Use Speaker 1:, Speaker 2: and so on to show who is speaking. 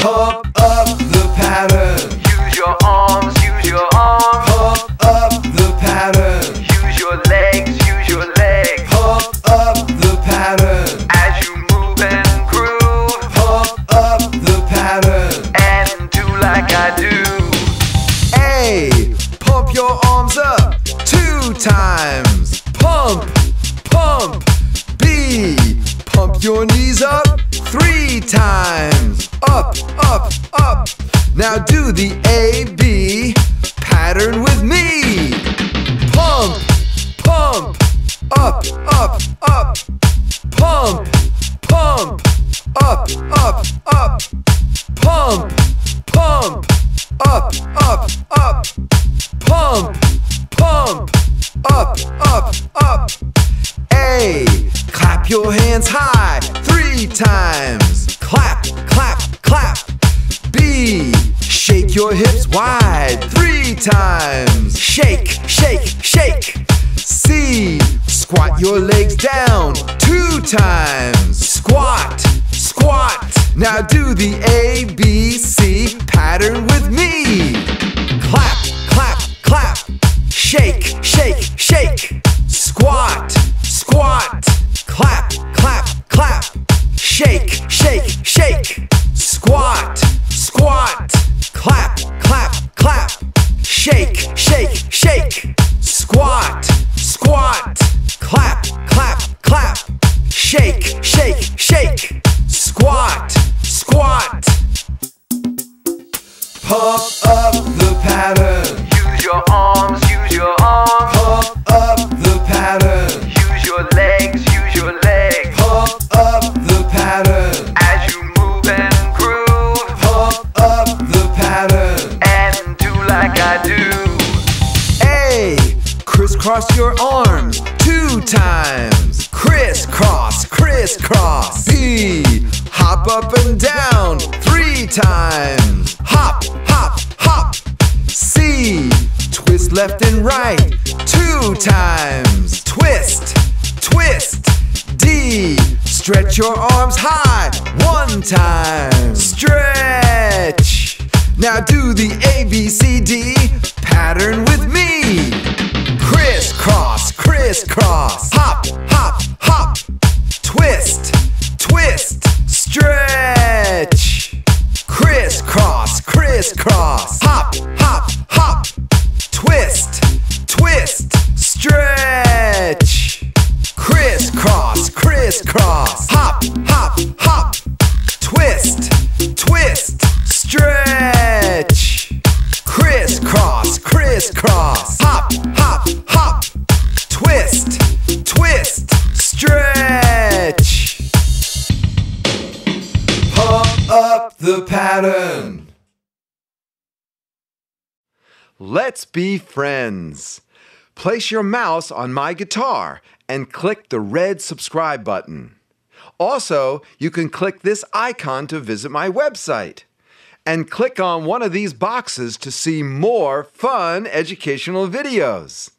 Speaker 1: Pump up the pattern.
Speaker 2: Use your arms, use your arms.
Speaker 1: Pump up the pattern.
Speaker 2: Use your legs, use your legs.
Speaker 1: Pump up the pattern.
Speaker 2: As you move and groove.
Speaker 1: Pump up the pattern.
Speaker 2: And do like I do.
Speaker 1: A. Pump your arms up two times. Pump, pump. B. Pump your knees up three times. Up, up, up. Now do the A B pattern with me. Pump, pump. Up, up, up. Pump, pump. Up, up, up. Pump, pump. Up, up, up. Pump, pump. Up, up, up. A. Clap your hands high three times. Shake your hips wide three times. Shake, shake, shake. C. Squat your legs down two times. Squat, squat. Now do the A, B, C Pump up the pattern.
Speaker 2: Use your arms, use your arms.
Speaker 1: Pump up the pattern.
Speaker 2: Use your legs, use your legs.
Speaker 1: Pump up the pattern.
Speaker 2: As you move and groove.
Speaker 1: Pump up the pattern.
Speaker 2: And do like I do.
Speaker 1: A. Crisscross your arms two times. Crisscross, crisscross. B. Hop up and down three times. Hop, hop, hop. C. Twist left and right two times. Twist, twist. D. Stretch your arms high one time. Stretch. Now do the A B C D pattern with me. Crisscross, crisscross. Crisscross. Hop, hop, hop. Twist, twist. Stretch. Pump up the pattern. Let's be friends. Place your mouse on my guitar and click the red subscribe button. Also, you can click this icon to visit my website. And click on one of these boxes to see more fun educational videos.